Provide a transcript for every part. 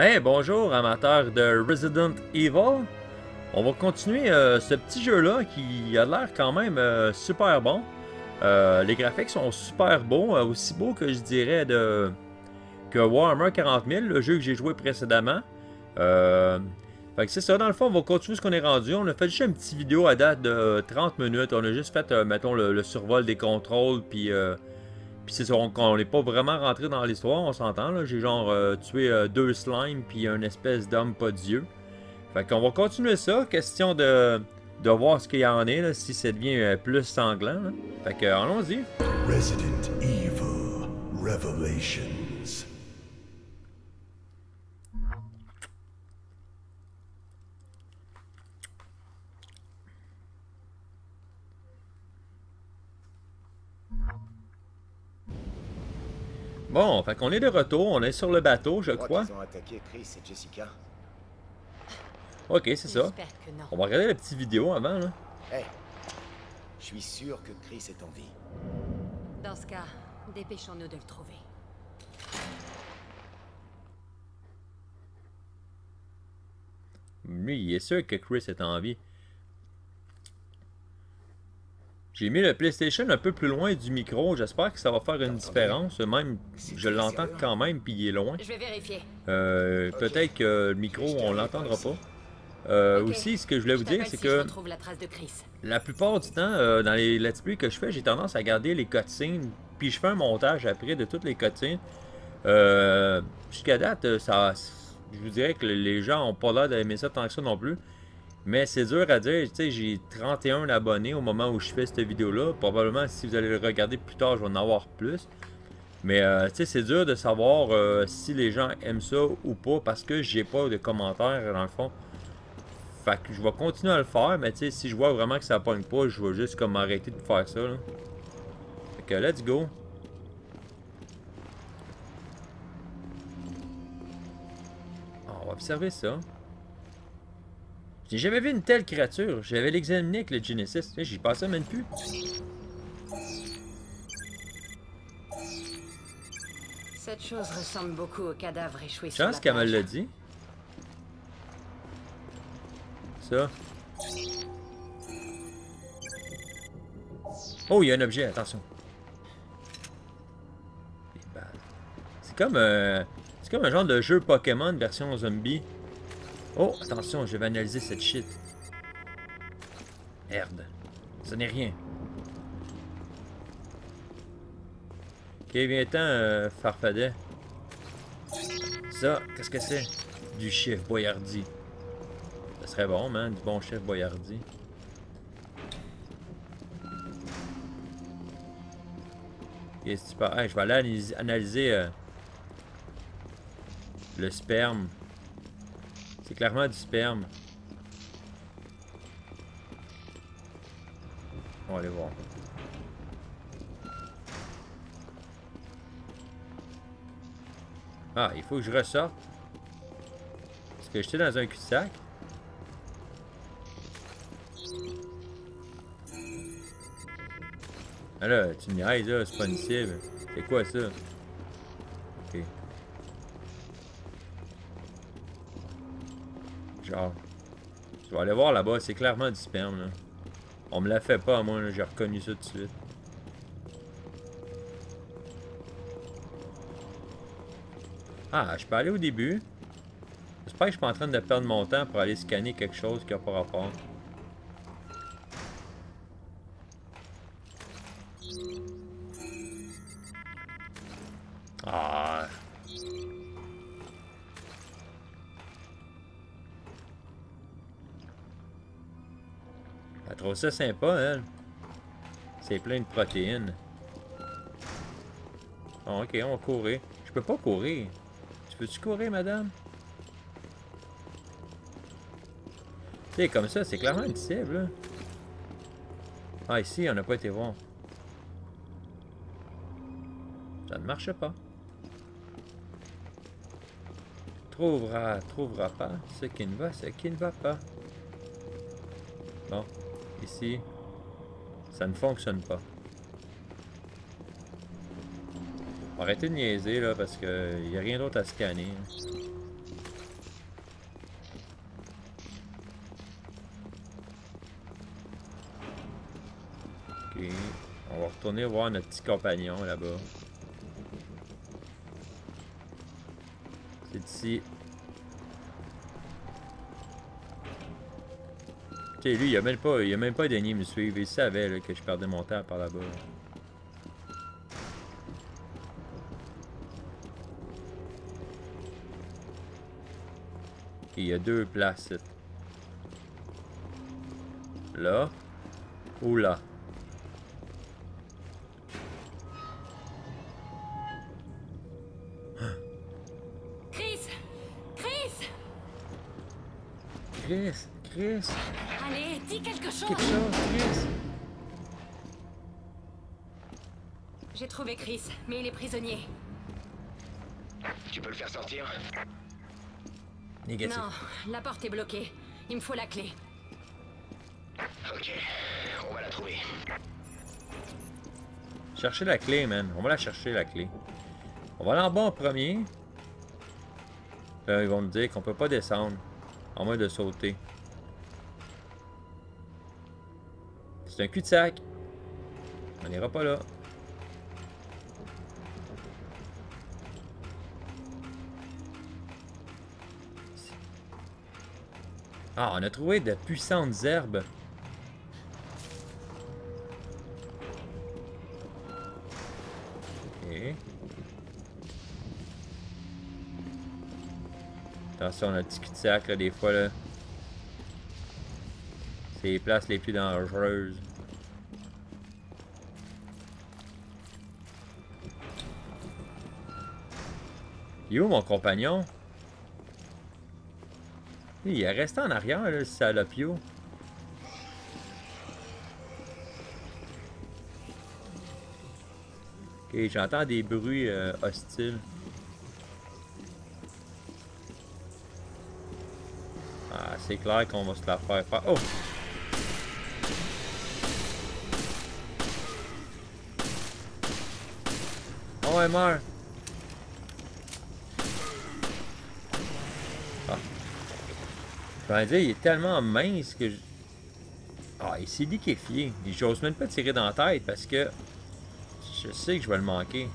Hey, bonjour amateurs de Resident Evil. On va continuer euh, ce petit jeu-là qui a l'air quand même euh, super bon. Euh, les graphiques sont super beaux, aussi beaux que je dirais de que Warhammer 40 000, le jeu que j'ai joué précédemment. fait que c'est ça, dans le fond, on va continuer ce qu'on est rendu. On a fait juste une petite vidéo à date de 30 minutes. On a juste fait, mettons, le, survol des contrôles, puis... Puis c'est ça, on n'est pas vraiment rentré dans l'histoire, on s'entend. J'ai genre tué deux slimes puis un espèce d'homme pas d'yeux. Fait qu'on va continuer ça. Question de, de voir ce qu'il y en est, là, si ça devient euh, plus sanglant. Là. Fait que, allons-y. Resident Evil Revelations. Bon, fait qu'on est de retour, on est sur le bateau, je crois. Ils ont attaqué Chris et Jessica. Ok, c'est ça. On va regarder la petite vidéo avant, là. Hey, je suis sûr que Chris est en vie. Dans ce cas, dépêchons-nous de le trouver. Lui, il est sûr que Chris est en vie. J'ai mis le PlayStation un peu plus loin du micro. J'espère que ça va faire une différence. Même, je l'entends quand même, puis il est loin. Je vais vérifier. Euh, Peut-être que le micro, on l'entendra pas. Euh, aussi, ce que je voulais vous dire, c'est que la, plupart du temps, euh, dans les let's play que je fais, j'ai tendance à garder les cutscenes, puis je fais un montage après de toutes les cutscenes. Euh, Jusqu'à date, ça, je vous dirais que les gens n'ont pas l'air d'aimer ça tant que ça non plus. Mais c'est dur à dire, tu sais, j'ai 31 abonnés au moment où je fais cette vidéo-là. Probablement, si vous allez le regarder plus tard, je vais en avoir plus. Mais, euh, tu sais, c'est dur de savoir si les gens aiment ça ou pas parce que j'ai pas de commentaires, dans le fond. Fait que je vais continuer à le faire, mais tu sais, si je vois vraiment que ça pogne pas, je vais juste comme arrêter de faire ça. Fait que let's go. On va observer ça. J'ai jamais vu une telle créature. J'avais l'examiné avec le Genesis. J'y passais même plus. Cette chose ressemble beaucoup au cadavre échoué Je pense qu'elle me l'a dit. Oh, il y a un objet, attention. C'est comme, euh, c'est comme un genre de jeu Pokémon version zombie. Oh, attention, je vais analyser cette shit. Merde. Ce n'est rien. Ok, viens-t'en, euh, Farfadet. Ça, qu'est-ce que c'est? Du chef Boyardi serait bon, man. Du bon chef Boyardi. Qu'est-ce que tu je vais aller analyser, euh, le sperme. C'est clairement du sperme. On va aller voir. Ah, il faut que je ressorte. Parce que j'étais dans un cul-de-sac? Ah là, tu me niaises là, c'est pas une cible. C'est quoi ça? Ok. Genre. Je vais aller voir là-bas, c'est clairement du sperme là. On me l'a fait pas moi, j'ai reconnu ça tout de suite. Ah, je peux aller au début. J'espère que je suis pas en train de perdre mon temps pour aller scanner quelque chose qui a pas rapport. Ça sympa, elle. C'est plein de protéines. Ok, on va courir. Je peux pas courir. Tu peux-tu courir, madame? Tu comme ça, c'est clairement une cible, là. Ah, ici, on n'a pas été voir. Ça ne marche pas. Trouvera, trouvera pas ce qui ne va, ce qui ne va pas ici. Ça ne fonctionne pas. Arrêtez de niaiser là parce que y a rien d'autre à scanner. Ok. On va retourner voir notre petit compagnon là-bas. C'est ici Ok, lui, il a même pas, il a même pas daigné me suivre. Il savait que je perdais mon temps par là-bas. il y a deux places. Là. Ou là? Chris Chris Chris Chris dis quelque chose Quelque chose, Chris J'ai trouvé Chris, mais il est prisonnier. Tu peux le faire sortir non, la porte est bloquée. Il me faut la clé. Ok, on va la trouver. Chercher la clé, man. On va la chercher, la clé. On va aller en bas en premier. Là, ils vont me dire qu'on peut pas descendre. En moins de sauter. C'est un cul-de-sac. On n'ira pas là. Ah, on a trouvé de puissantes herbes. Attention, on a un petit cul-de-sac, là, des fois, là. C'est les places les plus dangereuses. Il est où mon compagnon? Il est resté en arrière, là, le salopio. Ok, j'entends des bruits euh, hostiles. Ah, c'est clair qu'on va se la faire faire. Oh! Oh, elle meurt! Je vais dire, il est tellement mince que je... Ah, il s'est liquéfié. J'ose même pas tirer dans la tête parce que je sais que je vais le manquer.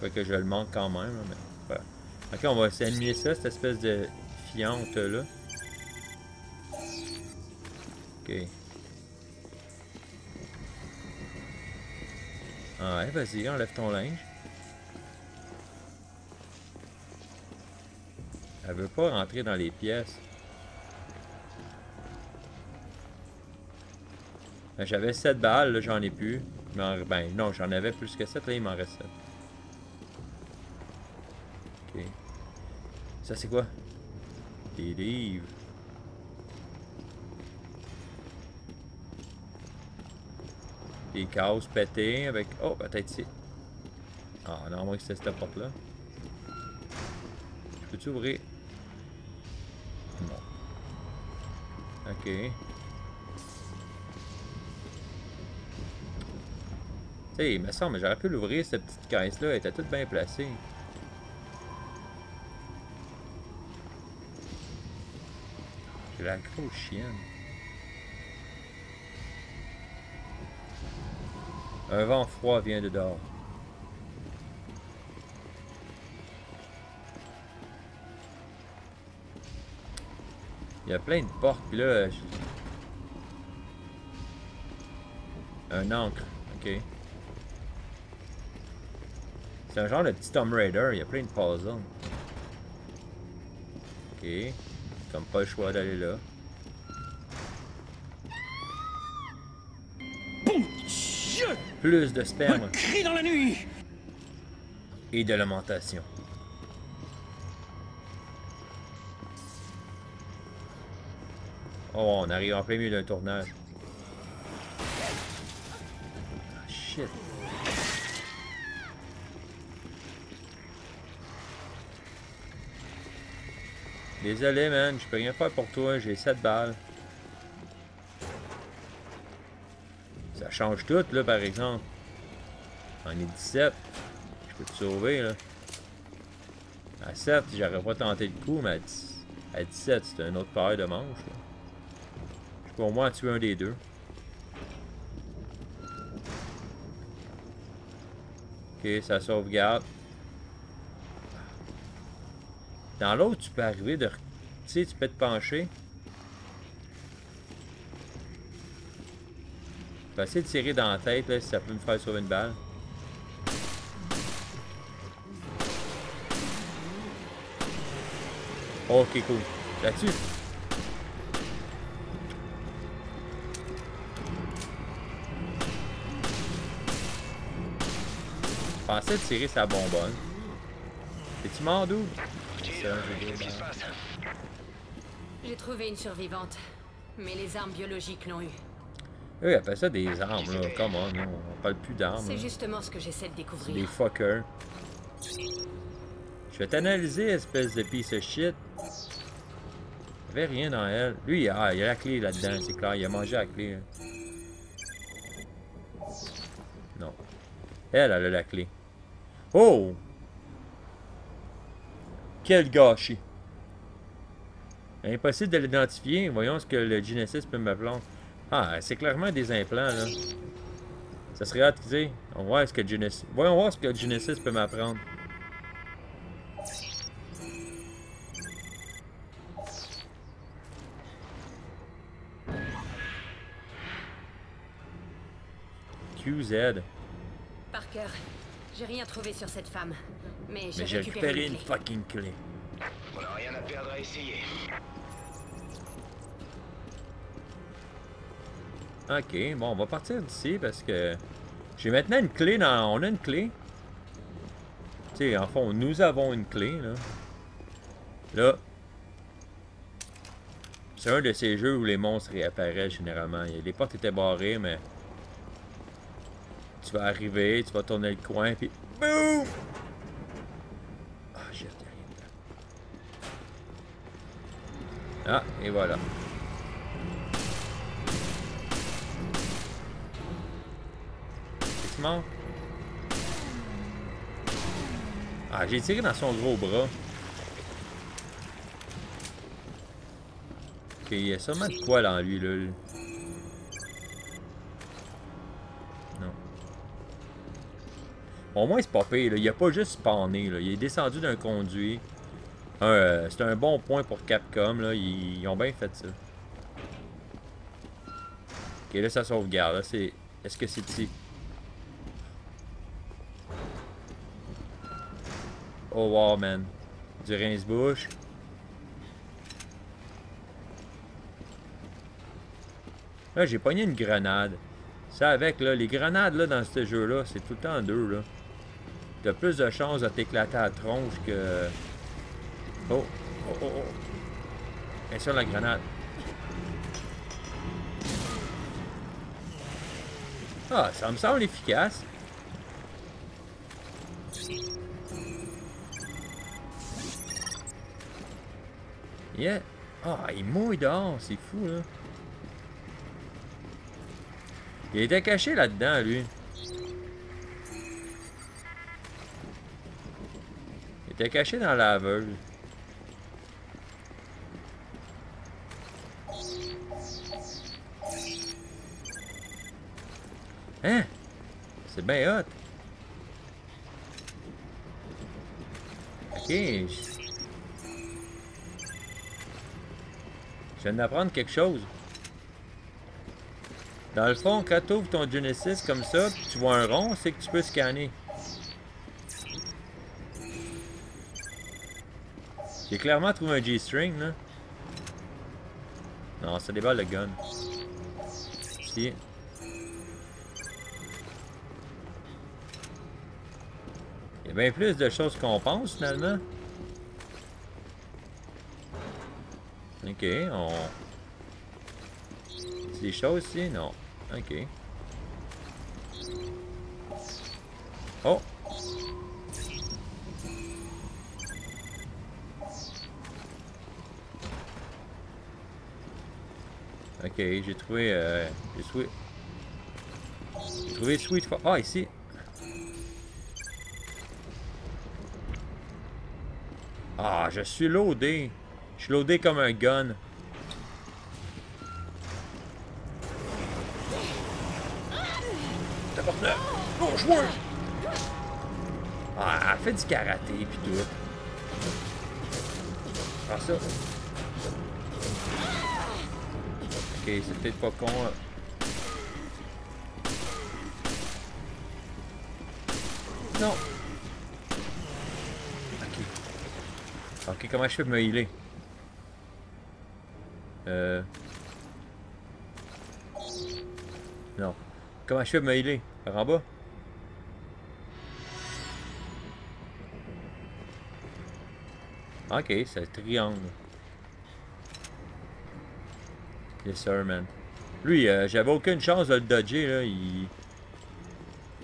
Fait que je le manque quand même. Mais... Ok, on va essayer ça, cette espèce de fiante là. Ok. Ah ouais, vas-y, enlève ton linge. Pas rentrer dans les pièces. Ben, j'avais 7 balles, là, j'en ai plus. Ben non, j'en avais plus que 7, là, il m'en reste 7. Ok. Ça, c'est quoi? Des livres. Des cases pétées avec... Oh, peut-être ici. Ah, non, moi, c'était cette porte-là. Je peux-tu ouvrir? Ok. Tu sais, il me semble, j'aurais pu l'ouvrir, cette petite caisse-là, elle était toute bien placée. J'ai la grosse chienne. Un vent froid vient de dehors. Il y a plein de portes, puis là... Un encre, ok. C'est un genre de petit Tomb Raider, il y a plein de puzzles. Ok. Comme pas le choix d'aller là. Plus de sperme. cri dans la nuit Et de lamentation. Oh, on arrive en plein milieu d'un tournage. Ah, shit. Désolé, man, je peux rien faire pour toi, j'ai 7 balles. Ça change tout, là, par exemple. On est 17. Je peux te sauver, là. À 7, j'aurais pas tenté le coup, mais à, 17, c'est un autre paire de manches, là. Au moins tuer un des deux. Ok, ça sauvegarde. Dans l'autre, tu peux arriver de... Tu sais, tu peux te pencher. Je vais essayer de tirer dans la tête, là, si ça peut me faire sauver une balle. Ok, cool. Là-dessus. Je pensais tirer sa bonbonne. Es-tu mort d'où? J'ai trouvé une survivante. Mais les armes biologiques l'ont eu. Oui, appelle ça des armes, là. Comment, on, on parle plus d'armes. C'est justement ce que j'essaie de découvrir. Des fuckers. Je vais t'analyser, espèce de piece of shit. Il avait rien dans elle. Lui, ah, il y a la clé là-dedans, c'est clair. Il a mangé la clé. Non. Elle, a la clé. Oh! Quel gâchis! Impossible de l'identifier. Voyons ce que le Genesis peut m'apprendre. Ah, c'est clairement des implants, là. Ça serait hâte, On va voir ce que Genesis... Voyons voir ce que Genesis peut m'apprendre. QZ. Parker, j'ai rien trouvé sur cette femme. Mais j'ai récupéré, une, fucking clé. On n'a rien à perdre à essayer. Ok, bon, on va partir d'ici parce que j'ai maintenant une clé dans... On a une clé. Tu sais, en fond, nous avons une clé, là. Là. C'est un de ces jeux où les monstres réapparaissent généralement. Les portes étaient barrées, mais tu vas arriver, tu vas tourner le coin, puis boum! Ah, j'ai rien Ah, et voilà. Ah, j'ai tiré dans son gros bras. Ok, il y a sûrement de quoi dans lui, là. Au moins, c'est pas pire. Il a pas juste spawné. Là. Il est descendu d'un conduit. Euh, c'est un bon point pour Capcom. Là. Ils, ont bien fait ça. Ok, là, ça sauvegarde. Est-ce que c'est ici? Oh wow, man. Du rince-bouche. Là, j'ai pogné une grenade. Ça avec, là, les grenades, là, dans ce jeu-là, c'est tout le temps deux, là. T'as plus de chances de t'éclater à la tronche que... Oh, oh, oh, oh. Sur la grenade. Ah, ça me semble efficace. Yeah. Ah, il mouille dehors, c'est fou, là. Il était caché là-dedans, lui. Était caché dans la laveuse. Hein? C'est bien hot. Ok. Je viens d'apprendre quelque chose. Dans le fond, quand tu ouvres ton Genesis comme ça, tu vois un rond, c'est que tu peux scanner. J'ai clairement trouvé un G-string, là. Non, ça déballe le gun. Ici. Il y a bien plus de choses qu'on pense, finalement. Ok, on... C'est des choses ici? Non. Ok. Oh! Ok, j'ai trouvé... Euh, j'ai trouvé... J'ai trouvé Sweet Fox. Ah, ici. Ah, je suis loadé. Je suis loadé comme un gun. Tabarnak! Mange-moi! Ah, fait du karaté pis tout. Ah, ça... c'est peut-être pas con. Là. Non. Ok. Ok, comment je fais me healer? Euh... Non. Comment je fais me healer? Par en bas? Ok, c'est triangle. Yes sir, man. Lui, euh, j'avais aucune chance de le dodger, là. Il... il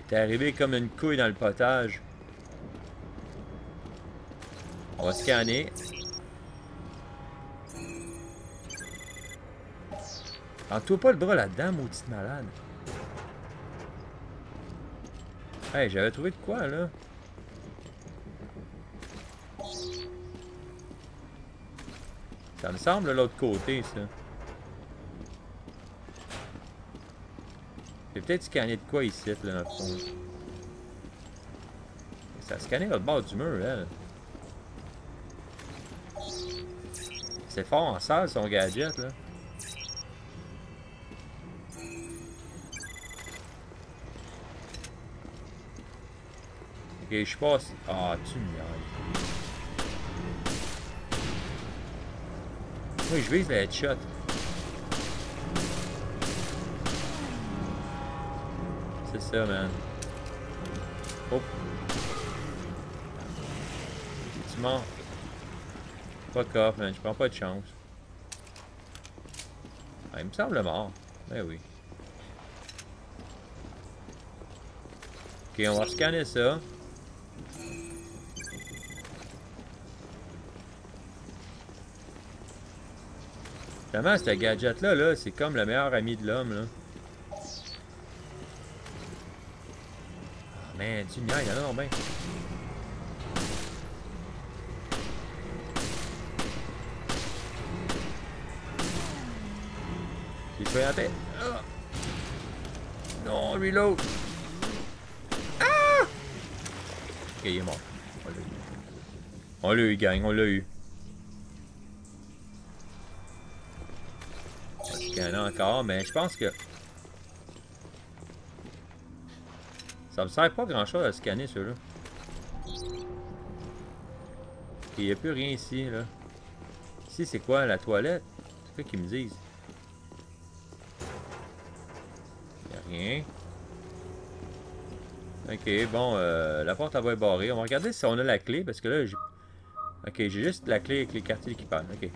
était arrivé comme une couille dans le potage. On va scanner. Entoure pas le bras là-dedans, maudite malade. Hey, j'avais trouvé de quoi, là? Ça me semble l'autre côté, ça. Peut-être scanné de quoi ici, là, dans le fond. Ça a scanné l'autre bord du mur, là. C'est fort en salle, son gadget, là. Ok, je passe... Ah, tu me Oui, je vise le headshot. Ça, man. Oh. Tu mens. Fuck off, man. Je prends pas de chance. Ah, il me semble mort. Ben oui. Ok, on va scanner ça. Vraiment, ce gadget-là, -là, c'est comme le meilleur ami de l'homme, là. Man, tu niaises, il y en a bien. Il se fait la tête. Ah. Non, reload. Ah! Ok, il est mort. On l'a eu, gang, on l'a eu. Il y en a encore, mais je pense que... Ça me sert pas grand chose à scanner ceux-là. Il n'y a plus rien ici, là. Ici, c'est quoi, la toilette? C'est quoi qu'ils me disent? Il n'y a rien. Ok, bon, euh, la porte va être barrée. On va regarder si on a la clé, parce que là, j'ai... Ok, j'ai juste la clé avec les quartiers d'équipage. Ok.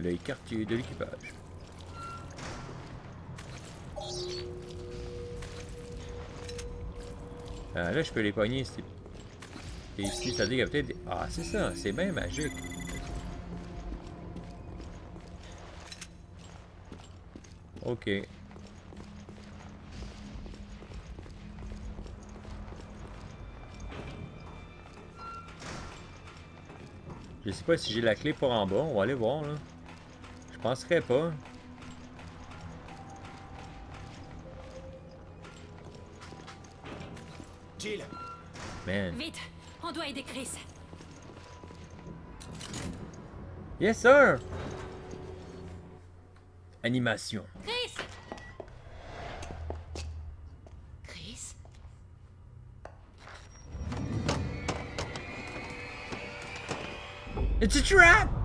Les quartiers de l'équipage. Euh, là, je peux les pogner ici. Et ici, ça dit qu'il y a peut-être des... Ah, c'est ça, c'est bien magique. Ok. Je sais pas si j'ai la clé pour en bas. On va aller voir, là. Je penserais pas. Jill Man. Vite, on doit aider Chris. Yes, sir! Animation. Chris! Chris? It's a trap!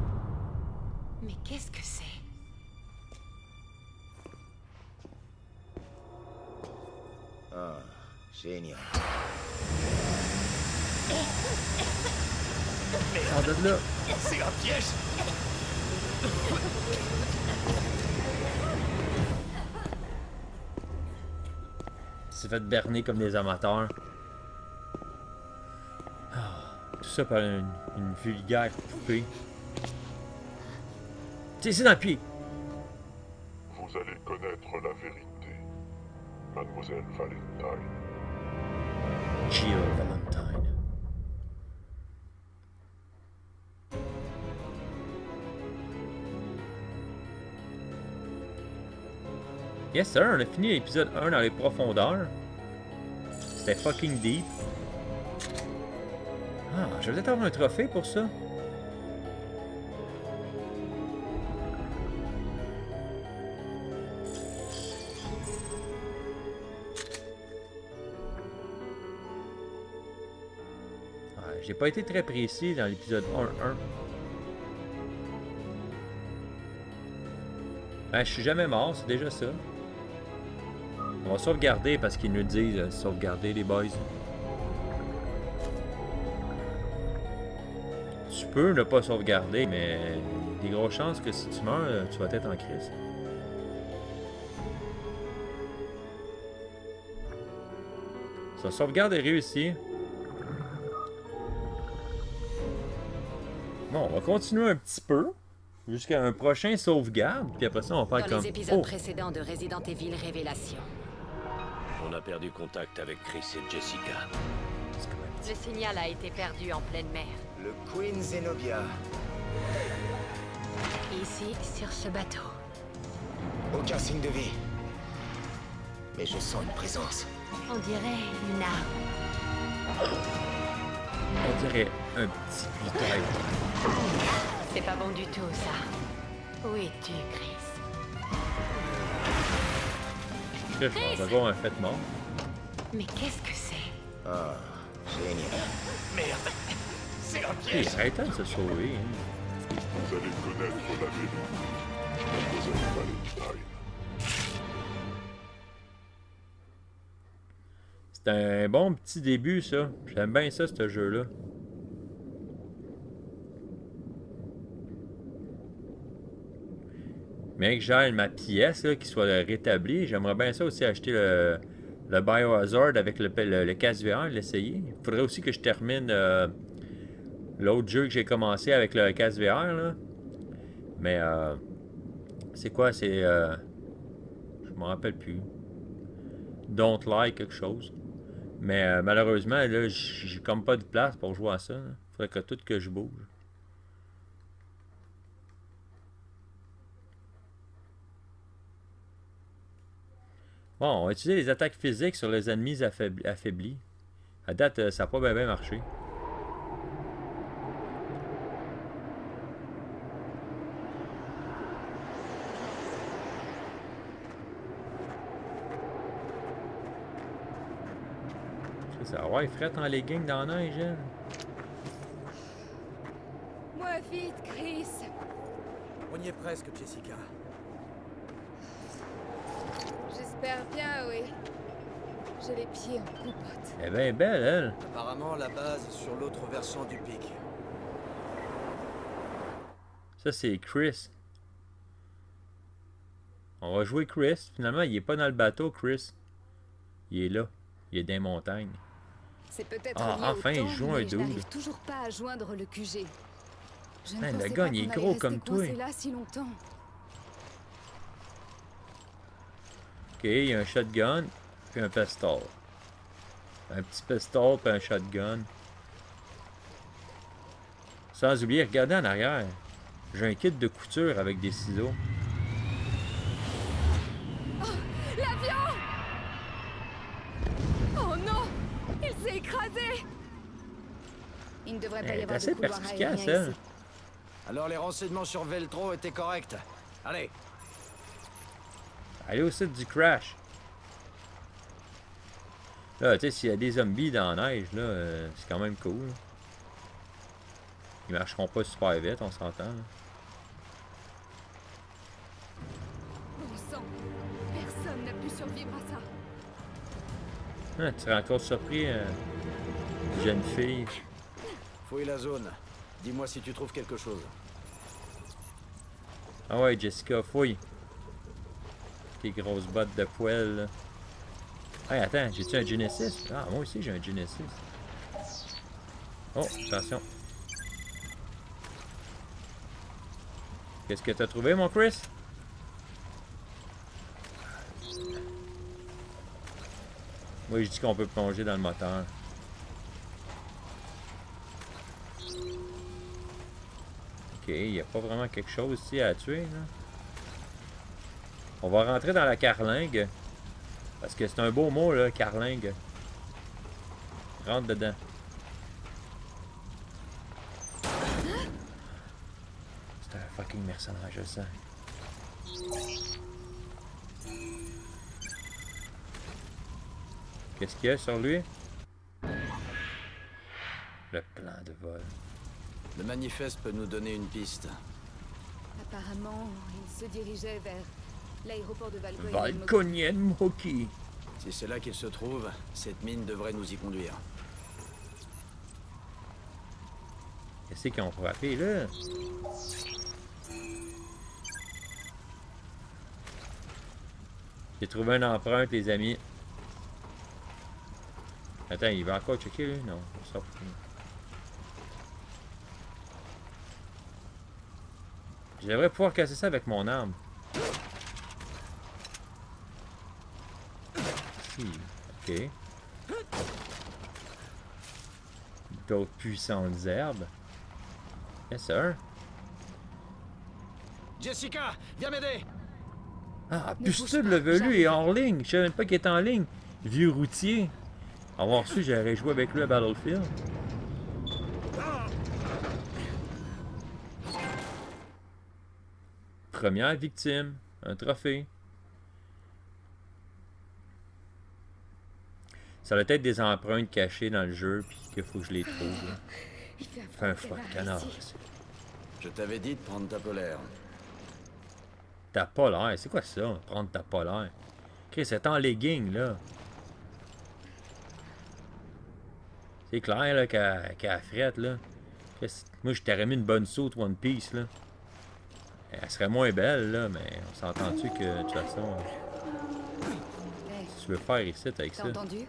Fait berner comme des amateurs. Ah, tout ça par une, une vulgaire poupée. C'est dans le pied. Vous allez connaître la vérité, Mademoiselle Valentine. Jill Valentine. Yes sir, on a fini l'épisode 1 dans les profondeurs. C'était fucking deep. Ah, je vais peut-être avoir un trophée pour ça. J'ai pas été très précis dans l'épisode 1-1. Ben, je suis jamais mort, c'est déjà ça. On va sauvegarder parce qu'ils nous disent euh, sauvegarder les boys. Tu peux ne pas sauvegarder, mais il y a des grosses chances que si tu meurs, euh, tu vas être en crise. Sa sauvegarde est réussie. Bon, on va continuer un petit peu. Jusqu'à un prochain sauvegarde, puis après ça, on va faire Dans comme... les épisodes Oh! précédents de Resident Evil Révélation, On a perdu contact avec Chris et Jessica. le signal a été perdu en pleine mer. Le Queen Zenobia. Ici, sur ce bateau. Aucun signe de vie. Mais je sens une présence. On dirait une âme. On dirait un petit putain. C'est pas bon du tout, ça. Où es-tu, Chris? Je pense avoir un fait mort. Mais qu'est-ce que c'est? Ah, génial. Merde. C'est un Hey, arrêtez de se sauver. hein. Vous allez connaître la vérité. Mademoiselle Valentine. C'est un bon petit début, ça. J'aime bien ça, ce jeu-là. Mais que j'aille ma pièce, qui soit rétablie, j'aimerais bien ça aussi acheter le, le Biohazard avec le, le, VR, l'essayer. Il faudrait aussi que je termine euh, l'autre jeu que j'ai commencé avec le casque VR, là. Mais, euh, c'est quoi? C'est... euh, je me rappelle plus. Don't Like quelque chose. Mais euh, malheureusement, là, j'ai comme pas de place pour jouer à ça. Il faudrait que tout que je bouge. Bon, on va utiliser les attaques physiques sur les ennemis affaibli- affaiblis. À date, euh, ça n'a pas bien bien marché. C'est ça. Ouais, frette en legging dans la neige, elle. Moi vite, Chris. On y est presque, Jessica. J'espère bien, oui. J'ai les pieds en coupote. Elle est bien belle, elle. Apparemment, la base est sur l'autre versant du pic. Ça, c'est Chris. On va jouer Chris. Finalement, il est pas dans le bateau, Chris. Il est là. Il est dans les montagnes. C'est peut-être Ah, enfin, il joue un mais je toujours pas à joindre le QG. Je ne le gars, pas il est gros comme toi. là si longtemps. Ok, il y a un shotgun, puis un pistol. Un petit pistol, puis un shotgun. Sans oublier, regardez en arrière. J'ai un kit de couture avec des ciseaux. L'avion Oh non Il s'est écrasé Il ne devrait pas Elle y est avoir assez de perspicace, aérien elle. ici. Alors, les renseignements sur Veltro étaient corrects. Allez, Allez au site du crash. Là, tu sais, s'il y a des zombies dans la neige, là, euh, c'est quand même cool. Ils marcheront pas super vite, on s'entend. là. Bon sang Personne n'a pu survivre à ça. Ah, tu serais encore surpris, euh, jeune fille. fouille la zone. Dis-moi si tu trouves quelque chose. Ah ouais, Jessica, fouille. Tes grosses bottes de poêle. Hey, attends, j'ai-tu un Genesis? Ah, moi aussi, j'ai un Genesis. Oh, attention. Qu'est-ce que t'as trouvé, mon Chris? Moi, je dis qu'on peut plonger dans le moteur. Ok, il n'y a pas vraiment quelque chose ici à tuer, là. On va rentrer dans la carlingue. Parce que c'est un beau mot, là, carlingue. Rentre dedans. C'est un fucking mercenaire, je sais. Qu'est-ce qu'il y a sur lui? Le plan de vol. Le manifeste peut nous donner une piste. Apparemment, il se dirigeait vers l'aéroport de Valkonien. Moki. Si c'est là qu'il se trouve, cette mine devrait nous y conduire. Qu'est-ce qu'ils ont frappé là? J'ai trouvé une empreinte, les amis. Attends, il va encore checker, lui? Non, ça Je devrais pouvoir casser ça avec mon arme. Si, ok. D'autres puissantes herbes. Yes, sir. Jessica, viens m'aider! Ah, Pustude le velu est en ligne. Je savais même pas qu'il était en ligne. Vieux routier. Avoir su, j'aurais joué avec lui à Battlefield. Première victime. Un trophée. Ça doit être des empreintes cachées dans le jeu, puis qu'il faut que je les trouve. Il fait un froid de canard. Je t'avais dit de prendre ta polaire. Ta polaire, c'est quoi ça? Prendre ta polaire? Chris, c'est en legging, là. C'est clair, là, qu'elle qu frette, là. Moi, je t'aurais mis une bonne saute One Piece, là. Elle serait moins belle, là, mais on s'entend-tu que, de toute façon... Si tu veux faire ici avec ça... entendu?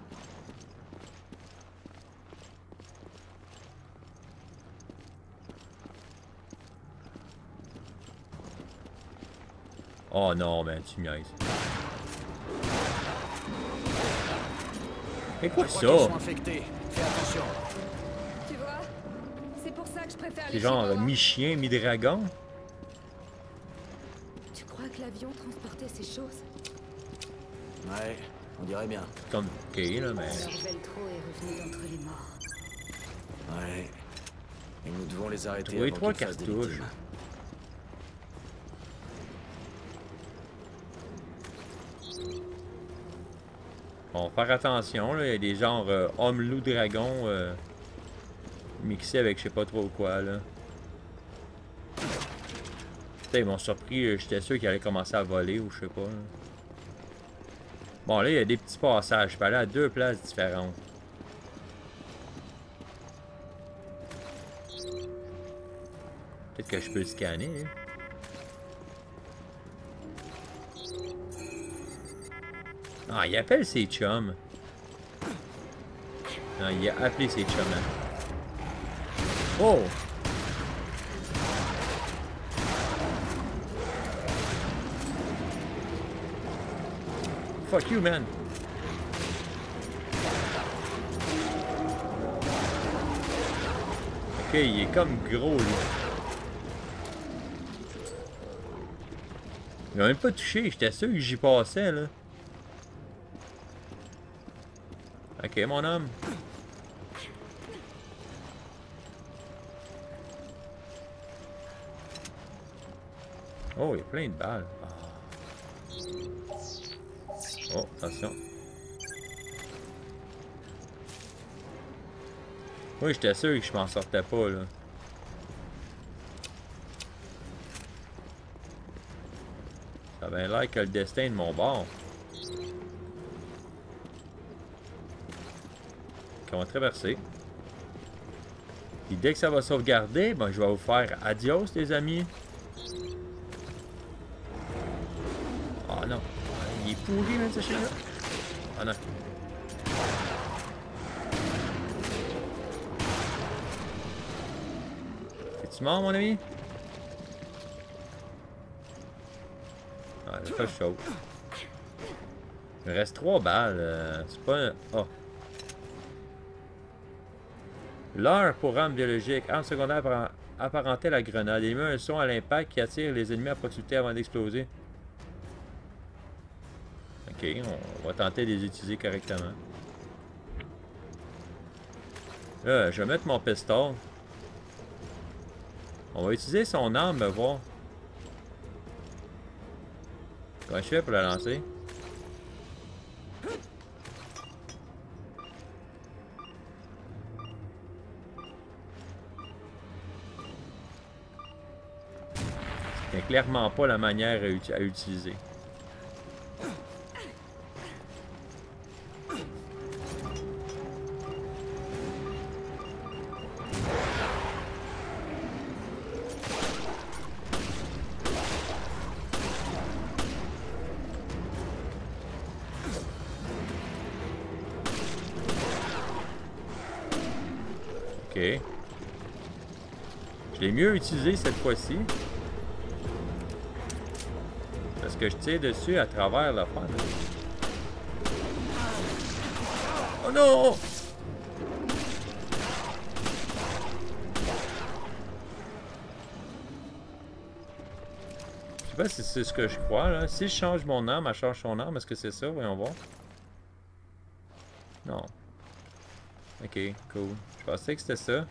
Oh non, mais tu niaises. Et quoi ça? Tu vois, c'est pour ça que je préfère C'est genre mi-chien, mi-dragon? Tu crois que l'avion transportait ces choses? Ouais, on dirait bien. Comme ok là, mais. Veltro est revenu d'entre les morts. Ouais. Et nous devons les arrêter. Trouver trois cartouches. Bon, faire attention, là, il y a des genres euh, homme-loup-dragon euh, mixés avec je sais pas trop quoi, là. Putain, ils m'ont surpris, euh, j'étais sûr qu'ils allaient commencer à voler ou je sais pas. Bon, là, il y a des petits passages. Je peux aller à deux places différentes. Peut-être que je peux scanner, hein. Ah, il appelle ses chums. Non, il a appelé ses chums. Hein. Oh! Fuck you, man. Ok, il est comme gros, lui. Il m'a même pas touché, j'étais sûr que j'y passais, là. Mon homme. Oh, il y a plein de balles. Ah. Oh, attention. Oui, j'étais sûr que je m'en sortais pas, là. Ça avait l'air que le destin de mon bord. On va traverser. Et dès que ça va sauvegarder, ben, je vais vous faire adios, les amis. Oh non. Il est pourri, même, ce chien-là. Oh non. Es-tu mort, mon ami? Ah, il fait chaud. Il reste trois balles. Euh, c'est pas... Oh. L'heure pour arme biologique. Arme secondaire apparentée à la grenade. Il met un son à l'impact qui attire les ennemis à proximité avant d'exploser. Ok, on va tenter de les utiliser correctement. Là, je vais mettre mon pistol. On va utiliser son arme, voir. Comment je fais pour la lancer? Clairement pas la manière à utiliser. mieux utilisé cette fois-ci. Parce que je tire dessus à travers la fin. Oh non! Je sais pas si c'est ce que je crois là. Si je change mon arme, elle change son arme. Est-ce que c'est ça? Voyons voir. Non. Ok, cool. Je pensais que c'était ça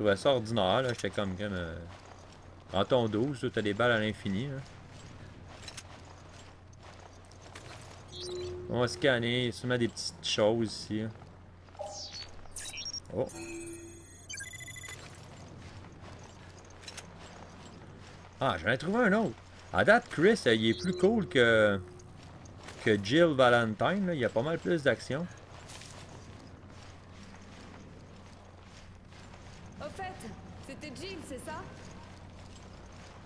trouvais ça ordinaire, là. J'étais comme, comme euh, en ton 12, t'as des balles à l'infini, On va scanner, sûrement des petites choses ici. Oh. Ah, j'en ai trouvé un autre. À date, Chris, il est plus cool que, que Jill Valentine. Là. Il y a pas mal plus d'action.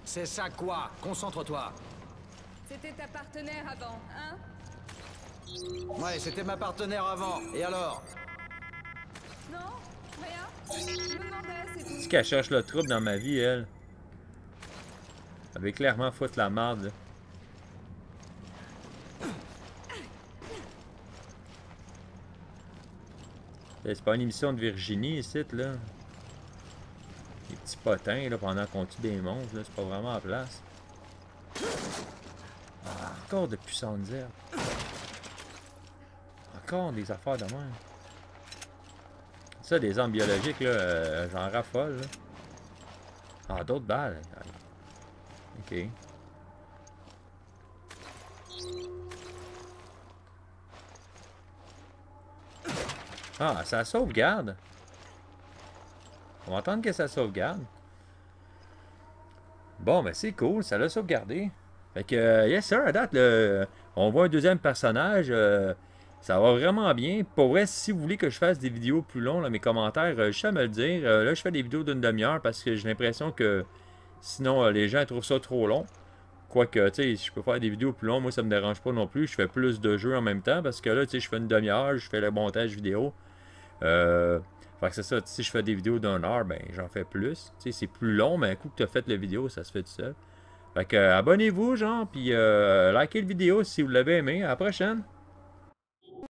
C'est ça quoi? Concentre-toi. C'était ta partenaire avant, hein? Ouais, c'était ma partenaire avant. Et alors? Non Rien Je me demandais, c'est qu'elle cherche le trouble dans ma vie, elle. Elle avait clairement foutre la merde. C'est pas une émission de Virginie ici, là petits potins là, pendant qu'on tue des monstres. C'est pas vraiment à place. Ah, encore de puissantes herbes. Des affaires de. Ça, des armes biologiques, là, euh, j'en raffole. Ah, d'autres balles. Ok. Ah, ça sauvegarde. On va attendre que ça sauvegarde. Bon, ben c'est cool, ça l'a sauvegardé. Fait que, euh, yes sir, à date, on voit un deuxième personnage. Euh, ça va vraiment bien. Pour vrai, si vous voulez que je fasse des vidéos plus longues, mes commentaires, euh, je sais à me le dire. là, je fais des vidéos d'une demi-heure parce que j'ai l'impression que sinon, les gens trouvent ça trop long. Quoique, tu sais, si je peux faire des vidéos plus longues, moi, ça me dérange pas non plus. Je fais plus de jeux en même temps parce que là, tu sais, je fais une demi-heure, je fais le montage vidéo. Euh, fait que c'est ça, si je fais des vidéos d'un heure, ben j'en fais plus. Tu sais, c'est plus long, mais un coup que tu as fait la vidéo, ça se fait tout seul. Fait que abonnez-vous, genre, puis euh, likez la vidéo si vous l'avez aimé. À la prochaine!